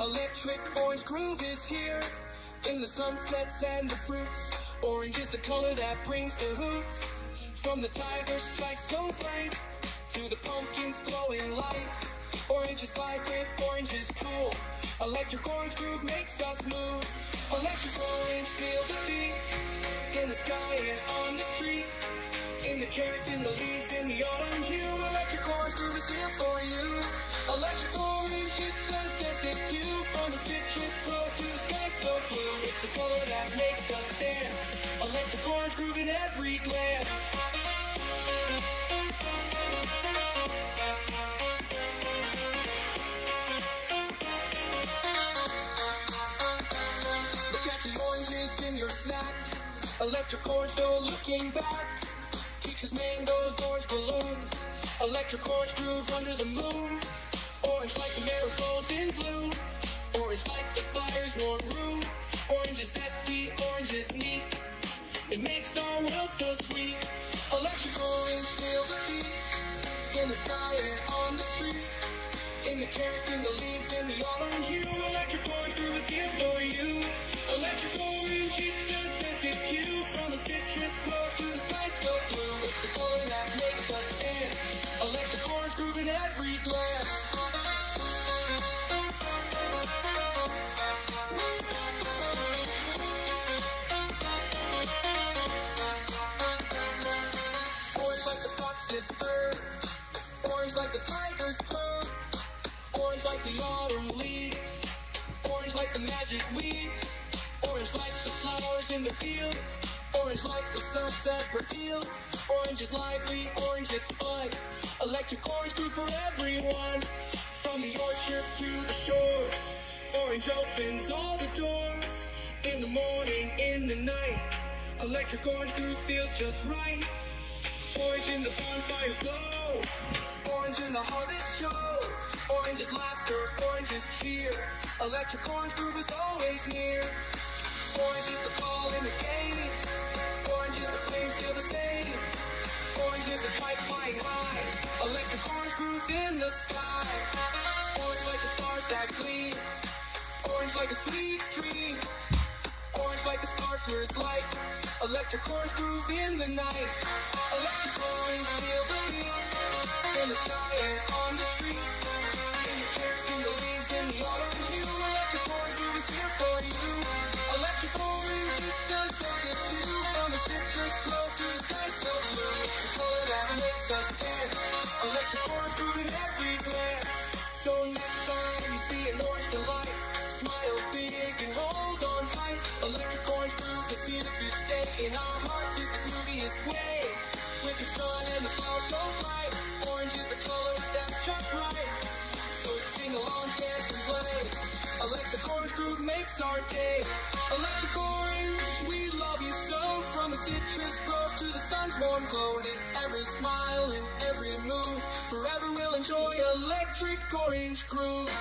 Electric orange groove is here in the sunsets and the fruits. Orange is the color that brings the hoots. From the tiger stripes so bright to the pumpkin's glowing light. Orange is vibrant, orange is cool. Electric orange groove makes us move. Electric orange, feel the beat in the sky and on the street. In the carrots, in the leaves, orange groove in every glance. Look at the oranges in your snack. Electric orange, no looking back. Peaches, mangoes, orange balloons. Electric orange groove under the moon. Orange like the marigolds in bloom. Orange like the fire's warm room. So sweet. Electric orange, feel the heat. In the sky and on the street. In the carrots, in the leaves, in the autumn hue. Electric orange groove is here for you. Electric orange, it's the sensitive hue. From the citrus grove to the sky so blue. It's the color that makes us dance. Electric orange groove in every glance. Fur. Orange like the tiger's purr. Orange like the autumn leaves. Orange like the magic weeds. Orange like the flowers in the field. Orange like the sunset revealed. Orange is lively, orange is fun. Electric orange groove for everyone. From the orchards to the shores. Orange opens all the doors. In the morning, in the night. Electric orange groove feels just right. Orange in the bonfire's glow. Orange in the harvest show. Orange is laughter, orange is cheer. Electric orange groove is always near. Orange is the ball in the game. Orange is the flame, feel the same. Orange is the kite flying high. Electric orange groove in the sky. Orange like the stars that gleam. Orange like a sweet dream. Orange like the sparkler's light. Electric orange groove in the night. Electric orange, feel the heat. In the sky and on the street. In the carrots, in the leaves, in the autumn hue. Electric orange groove is here for you. Electric orange, it's the hue. From the citrus grove to the sky so blue. The color that makes us In our hearts is the grooviest way. With the sun and the clouds so bright, orange is the color that's just right. So sing along, dance and play. Electric orange groove makes our day. Electric orange, we love you so. From the citrus grove to the sun's warm glow, and in every smile and every move, forever we'll enjoy electric orange groove.